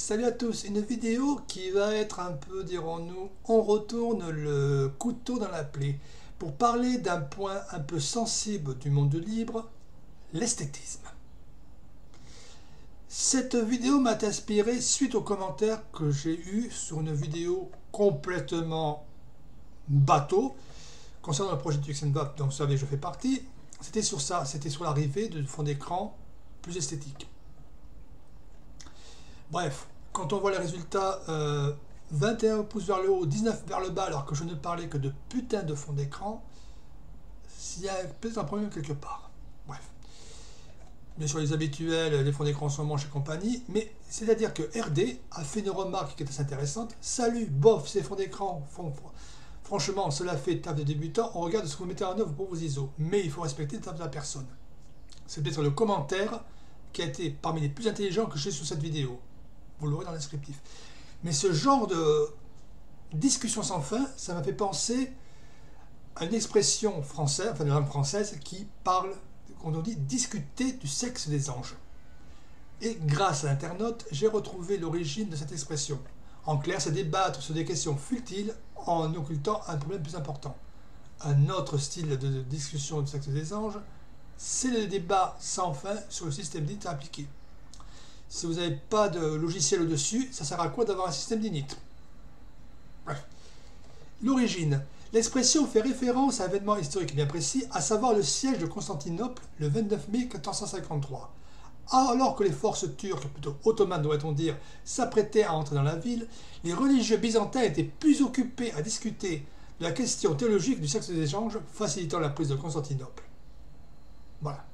Salut à tous, une vidéo qui va être un peu, dirons-nous, on retourne le couteau dans la plaie pour parler d'un point un peu sensible du monde libre, l'esthétisme. Cette vidéo m'a inspiré suite aux commentaires que j'ai eus sur une vidéo complètement bateau concernant le projet Tuxenvap dont vous savez je fais partie. C'était sur ça, c'était sur l'arrivée de fond d'écran plus esthétique. Bref, quand on voit les résultats, 21 euh, pouces vers le haut, 19 vers le bas, alors que je ne parlais que de putain de fond d'écran, il y a peut-être un problème quelque part. Bref. Bien sûr, les habituels, les fonds d'écran sont manches et compagnie, mais c'est-à-dire que RD a fait une remarque qui est assez intéressante. Salut, bof, ces fonds d'écran font. Franchement, cela fait table de débutant, on regarde ce que vous mettez en œuvre pour vos ISO, mais il faut respecter le table de la personne. C'est peut-être le commentaire qui a été parmi les plus intelligents que j'ai sur cette vidéo. Vous l'aurez dans le descriptif. Mais ce genre de discussion sans fin, ça m'a fait penser à une expression française, enfin de langue française, qui parle, qu'on dit, discuter du sexe des anges. Et grâce à l'internaute, j'ai retrouvé l'origine de cette expression. En clair, c'est débattre sur des questions futiles en occultant un problème plus important. Un autre style de discussion du sexe des anges, c'est le débat sans fin sur le système d'init appliqué. Si vous n'avez pas de logiciel au-dessus, ça sert à quoi d'avoir un système d'init? Bref. L'origine. L'expression fait référence à un événement historique bien précis, à savoir le siège de Constantinople le 29 mai 1453. Alors que les forces turques, plutôt ottomanes doit-on dire, s'apprêtaient à entrer dans la ville, les religieux byzantins étaient plus occupés à discuter de la question théologique du sexe des échanges, facilitant la prise de Constantinople. Voilà.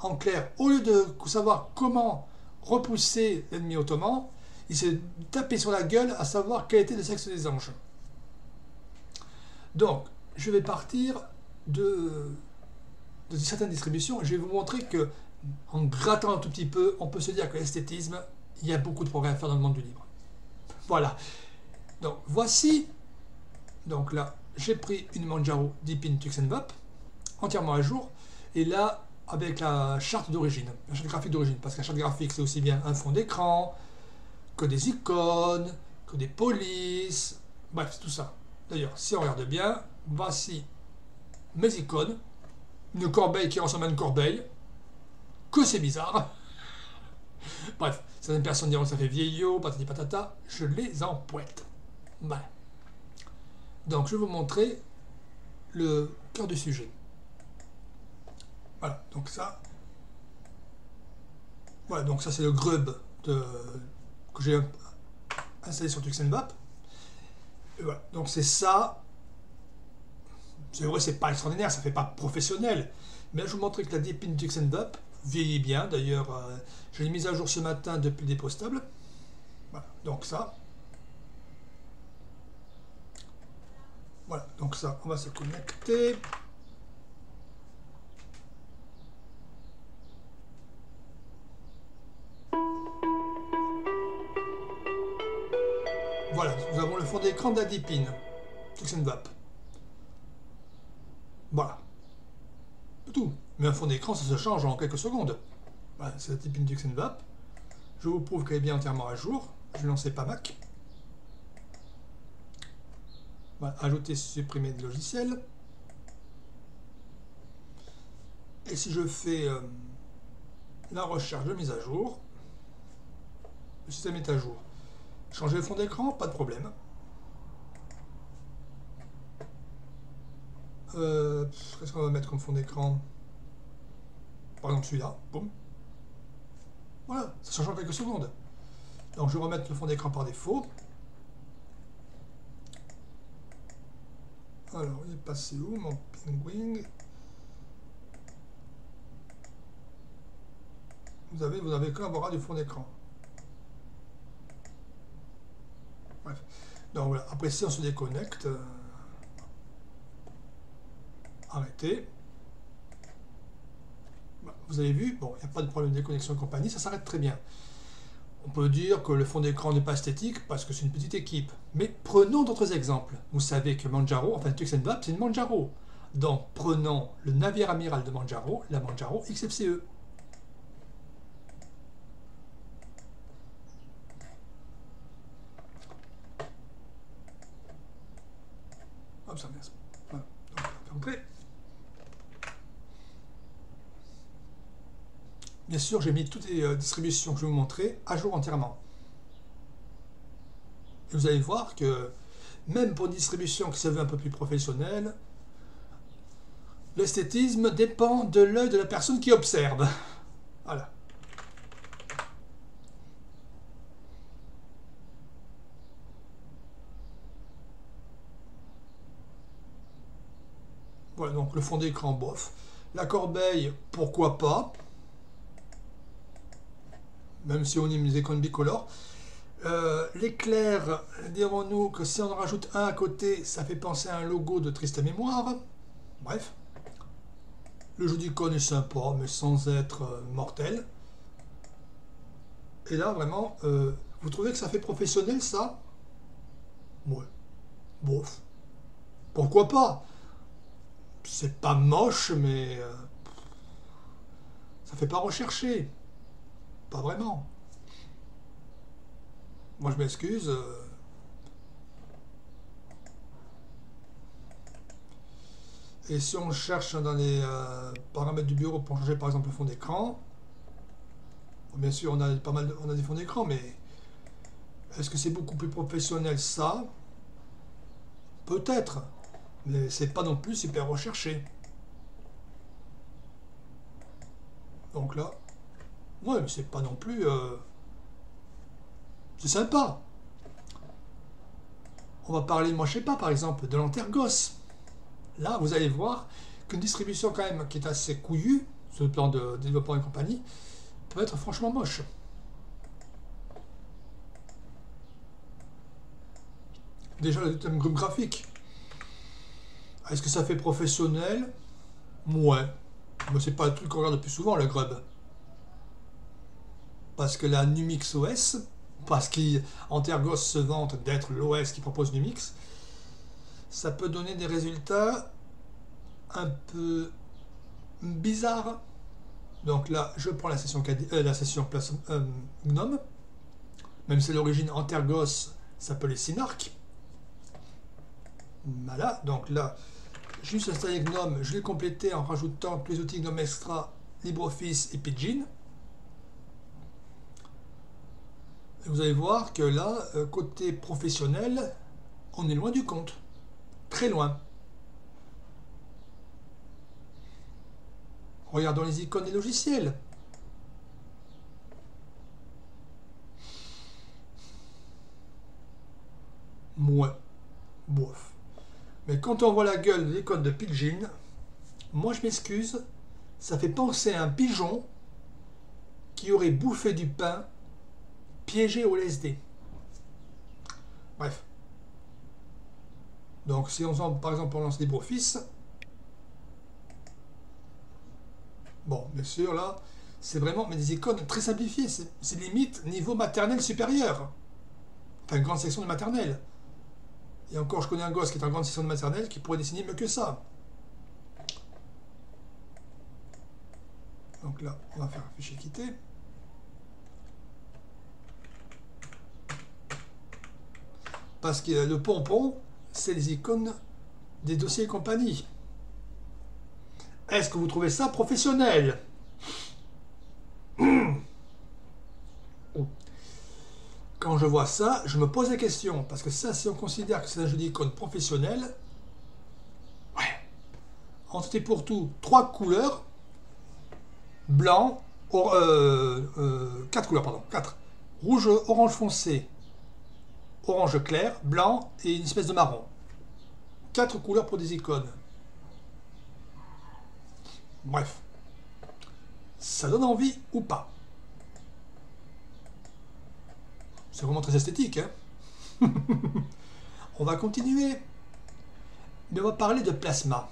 En clair, au lieu de savoir comment repousser l'ennemi ottoman, il s'est tapé sur la gueule à savoir quel était le sexe des anges. Donc, je vais partir de, de certaines distributions. Je vais vous montrer que, en grattant un tout petit peu, on peut se dire que l'esthétisme, il y a beaucoup de progrès à faire dans le monde du livre. Voilà. Donc, voici. Donc là, j'ai pris une Manjaro Deepin Tuxenvap, entièrement à jour. Et là, avec la charte d'origine, la charte graphique d'origine, parce que la charte graphique, c'est aussi bien un fond d'écran, que des icônes, que des polices, bref, tout ça. D'ailleurs, si on regarde bien, voici mes icônes, une corbeille qui ressemble à une corbeille, que c'est bizarre. Bref, certaines personnes diront que ça fait vieillot, patati patata, je les empoète. Voilà. Donc, je vais vous montrer le cœur du sujet. Voilà, donc ça. Voilà, donc ça c'est le grub que j'ai installé sur Tuxenbap. Et voilà, donc c'est ça. C'est vrai, c'est pas extraordinaire, ça fait pas professionnel. Mais là, je vous montrer que la Deepin Tuxenbap vieillit bien. D'ailleurs, euh, je l'ai mise à jour ce matin depuis le dépostable. Voilà, donc ça. Voilà, donc ça, on va se connecter. Voilà, nous avons le fond d'écran d'Adipine, Tuxenvap. Voilà. Tout. Mais un fond d'écran, ça se change en quelques secondes. Voilà, c'est Adipine Tuxenvap. Je vous prouve qu'elle est bien entièrement à jour. Je vais lancer pas Mac. Voilà, ajouter, supprimer de logiciel. Et si je fais euh, la recherche de mise à jour, le système est à jour. Changer le fond d'écran, pas de problème. Euh, Qu'est-ce qu'on va mettre comme fond d'écran? Par exemple celui-là, boum. Voilà, ça change en quelques secondes. Donc je vais remettre le fond d'écran par défaut. Alors, il est passé où mon pingouin Vous avez, vous avez collaboré du fond d'écran. Donc voilà, après si on se déconnecte, euh, arrêtez. Vous avez vu, bon, il n'y a pas de problème de déconnexion et compagnie, ça s'arrête très bien. On peut dire que le fond d'écran n'est pas esthétique parce que c'est une petite équipe. Mais prenons d'autres exemples. Vous savez que Manjaro, enfin Tuxenbap, c'est une Manjaro. Donc prenons le navire amiral de Manjaro, la Manjaro XFCE. Bien sûr, j'ai mis toutes les euh, distributions que je vais vous montrer à jour entièrement. Et vous allez voir que même pour une distribution qui se veut un peu plus professionnelle, l'esthétisme dépend de l'œil de la personne qui observe. Voilà. Voilà, donc le fond d'écran, bof. La corbeille, pourquoi pas même si on aime les icônes bicolores. Euh, l'éclair, dirons-nous que si on en rajoute un à côté, ça fait penser à un logo de triste mémoire. Bref. Le jeu d'icône est sympa, mais sans être euh, mortel. Et là, vraiment, euh, vous trouvez que ça fait professionnel, ça? Ouais. Bof. Pourquoi pas? C'est pas moche, mais... ça fait pas rechercher. Pas vraiment. Moi, je m'excuse. Euh. Et si on cherche dans les euh, paramètres du bureau pour changer par exemple le fond d'écran, bien sûr on a pas mal on a des fonds d'écran, mais est-ce que c'est beaucoup plus professionnel ça? Peut-être, mais c'est pas non plus super recherché. Donc là, Ouais, mais c'est pas non plus... Euh, c'est sympa. On va parler, moi je sais pas, par exemple, de l'Antergos. Là, vous allez voir qu'une distribution quand même qui est assez couillue, sur le plan de développement et compagnie, peut être franchement moche. Déjà, le thème groupe graphique. Est-ce que ça fait professionnel? Ouais. Mais c'est pas le truc qu'on regarde le plus souvent, le grub parce que la Numix OS, parce qu'Antergos se vante d'être l'OS qui propose Numix, ça peut donner des résultats un peu bizarres. Donc là, je prends la session, euh, la session euh, GNOME, même si l'origine Antergos s'appelait Synarch. Voilà, donc là, juste installé GNOME, je l'ai complété en rajoutant tous les outils GNOME Extra, LibreOffice et Pidgin. vous allez voir que là, euh, côté professionnel, on est loin du compte. Très loin. Regardons les icônes des logiciels. Moins. Bof. Mais quand on voit la gueule de l'icône de Pidgin, moi je m'excuse, ça fait penser à un pigeon qui aurait bouffé du pain piégé au LSD. Bref. Donc si on par exemple on lance LibreOffice, bon bien sûr là c'est vraiment mais des icônes très simplifiées, c'est limite niveau maternel supérieur. Enfin grande section de maternelle. Et encore je connais un gosse qui est en grande section de maternelle qui pourrait dessiner mieux que ça. Donc là on va faire un fichier quitter. Parce que le pompon, c'est les icônes des dossiers et compagnie. Est-ce que vous trouvez ça professionnel? Quand je vois ça, je me pose la question. Parce que ça, si on considère que c'est un jeu d'icônes professionnel, ouais. En tout et pour tout, trois couleurs. Blanc, euh, euh, couleurs, pardon, quatre. Rouge, orange foncé, orange clair, blanc et une espèce de marron. Quatre couleurs pour des icônes. Bref. Ça donne envie ou pas C'est vraiment très esthétique. Hein on va continuer. Mais on va parler de plasma.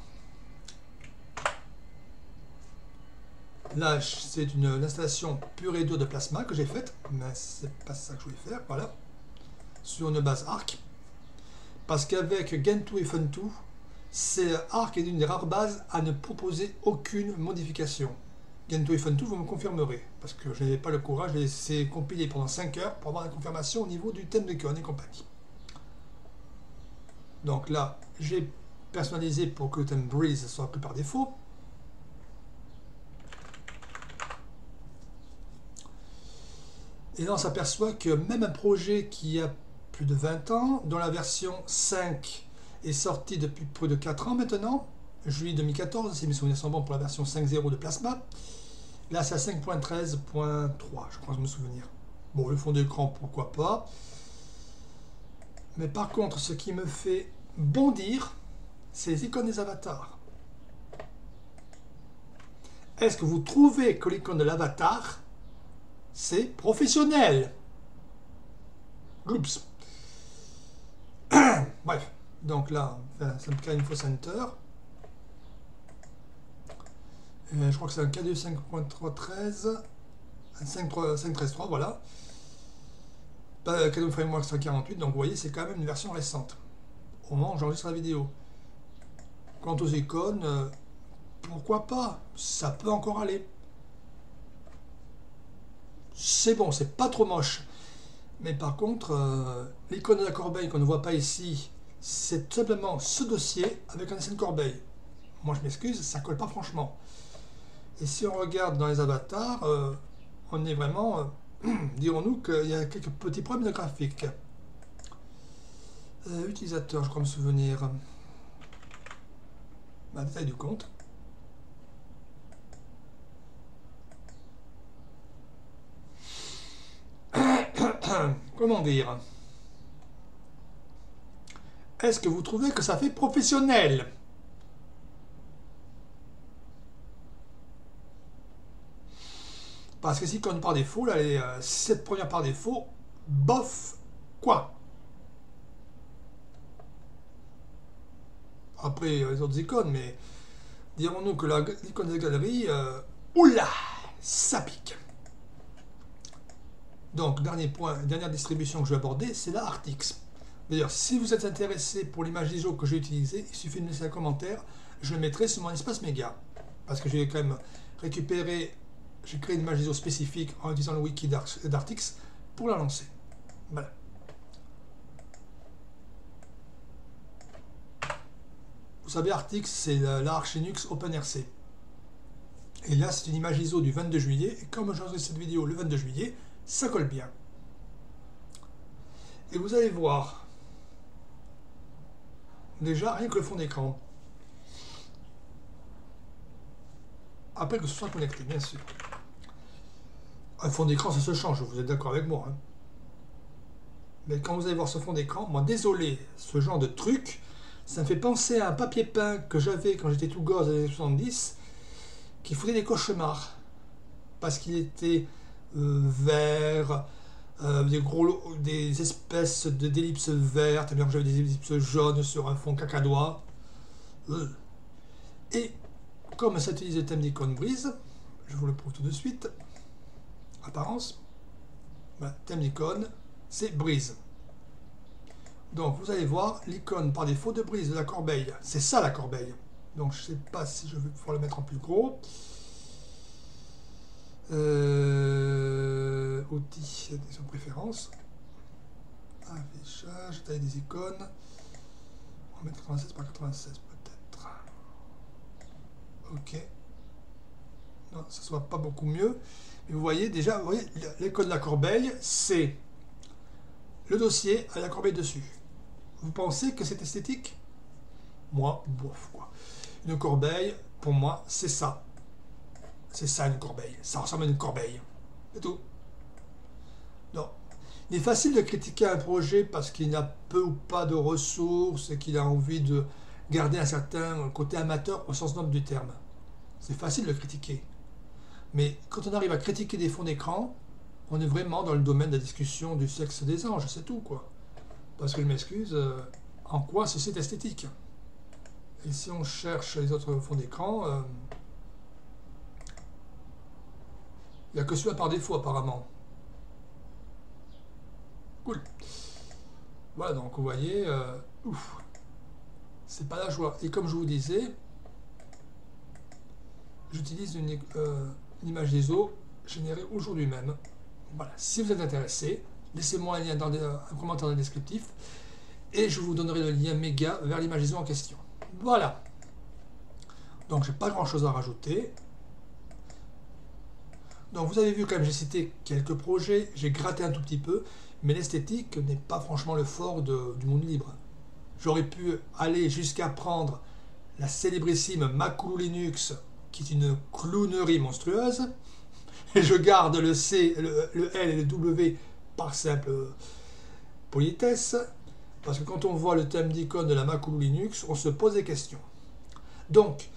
Là, c'est une, installation pure et dure de plasma que j'ai faite. Mais c'est pas ça que je voulais faire. Voilà sur une base ARC. Parce qu'avec Gentoo et Funtoo, c'est ARC est une des rares bases à ne proposer aucune modification. Gentoo et Funtoo, vous me confirmerez, parce que je n'avais pas le courage de laisser compiler pendant 5 heures pour avoir la confirmation au niveau du thème de Con et compagnie. Donc là, j'ai personnalisé pour que le thème Breeze soit pris par défaut. Et là, on s'aperçoit que même un projet qui a plus de 20 ans, dont la version 5 est sortie depuis plus de 4 ans maintenant, juillet 2014, si mes souvenirs sont bons pour la version 5.0 de Plasma, là c'est à 5.13.3, je crois me souvenir. Bon, le fond d'écran, pourquoi pas. Mais par contre, ce qui me fait bondir, c'est les icônes des avatars. Est-ce que vous trouvez que l'icône de l'avatar c'est professionnel? Oups. Bref, donc là, ça me crée Info Center. Je crois que c'est un K2 5.313. 5.13.3, voilà. K2 Framework 148, donc vous voyez, c'est quand même une version récente. Au moment où j'enregistre la vidéo. Quant aux icônes, euh, pourquoi pas? Ça peut encore aller c'est bon, c'est pas trop moche. Mais par contre, euh, l'icône de la corbeille qu'on ne voit pas ici, c'est simplement ce dossier avec un dessin de corbeille. Moi je m'excuse, ça colle pas franchement. Et si on regarde dans les avatars, euh, on est vraiment, euh, dirons-nous qu'il y a quelques petits problèmes de graphique. utilisateur, je crois me souvenir. La détail du compte. comment dire? Est-ce que vous trouvez que ça fait professionnel? Parce que si on par défaut, là, les, euh, cette première par défaut, bof, quoi Après, euh, les autres icônes, mais dirons-nous que l'icône des galeries, euh, oula, ça pique. Donc, dernier point, dernière distribution que je vais aborder, c'est la Artix. D'ailleurs, si vous êtes intéressé pour l'image ISO que j'ai utilisée, il suffit de laisser un commentaire, je le mettrai sur mon espace méga. Parce que j'ai quand même récupéré, j'ai créé une image ISO spécifique en utilisant le wiki d'Artix pour la lancer. Voilà. Vous savez, Artix, c'est l'Arch Linux OpenRC. Et là, c'est une image ISO du 22 juillet. Et comme j'enregistre cette vidéo le 22 juillet, ça colle bien. Et vous allez voir, déjà rien que le fond d'écran. Après que ce soit connecté, bien sûr. Un fond d'écran, ça se change, vous êtes d'accord avec moi. Hein. Mais quand vous allez voir ce fond d'écran, moi désolé, ce genre de truc, ça me fait penser à un papier peint que j'avais quand j'étais tout gosse dans les années 70, qui foutait des cauchemars. Parce qu'il était euh, vert, euh, des, gros, des espèces d'ellipses vertes, bien j'avais des ellipses jaunes sur un fond cacadois. Euh. Et comme ça utilise le thème d'icône brise, je vous le prouve tout de suite, apparence, thème d'icône, c'est brise. Donc vous allez voir l'icône par défaut de brise de la corbeille. C'est ça la corbeille. Donc je ne sais pas si je vais pouvoir le mettre en plus gros. Euh, outils, des préférences. Affichage, taille des icônes. On va mettre 96 par 96 peut-être. Ok. Non, ça soit pas beaucoup mieux. Mais vous voyez déjà, vous voyez, l'icône de la corbeille, c'est le dossier à la corbeille dessus. Vous pensez que c'est esthétique? Moi, bof quoi. Une corbeille, pour moi, c'est ça. C'est ça une corbeille. Ça ressemble à une corbeille. C'est tout. Non. Il est facile de critiquer un projet parce qu'il n'a peu ou pas de ressources et qu'il a envie de garder un certain côté amateur au sens noble du terme. C'est facile de critiquer. Mais quand on arrive à critiquer des fonds d'écran, on est vraiment dans le domaine de la discussion du sexe des anges, c'est tout quoi. Parce que je m'excuse, euh, en quoi ceci est esthétique? Et si on cherche les autres fonds d'écran, euh, Il n'y a que celui-là par défaut apparemment. Cool. Voilà, donc vous voyez, euh, ouf, c'est pas la joie. Et comme je vous disais, j'utilise une, euh, image des eaux générée aujourd'hui même. Voilà, si vous êtes intéressé, laissez-moi un lien dans un commentaire dans le descriptif et je vous donnerai le lien méga vers l'image des eaux en question. Voilà. Donc j'ai pas grand chose à rajouter. Donc vous avez vu quand même, j'ai cité quelques projets, j'ai gratté un tout petit peu, mais l'esthétique n'est pas franchement le fort du monde libre. J'aurais pu aller jusqu'à prendre la célébrissime Maculu Linux, qui est une clownerie monstrueuse, et je garde le C, le, L et le W par simple politesse, parce que quand on voit le thème d'icône de la Maculu Linux, on se pose des questions. Donc,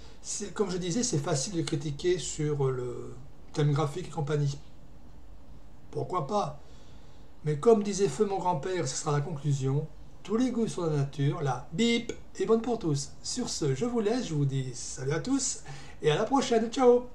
comme je disais, c'est facile de critiquer sur le thème graphique et compagnie. Pourquoi pas? Mais comme disait Feu mon grand-père, ce sera la conclusion, tous les goûts sont la nature, la bip est bonne pour tous. Sur ce, je vous laisse, je vous dis salut à tous et à la prochaine, ciao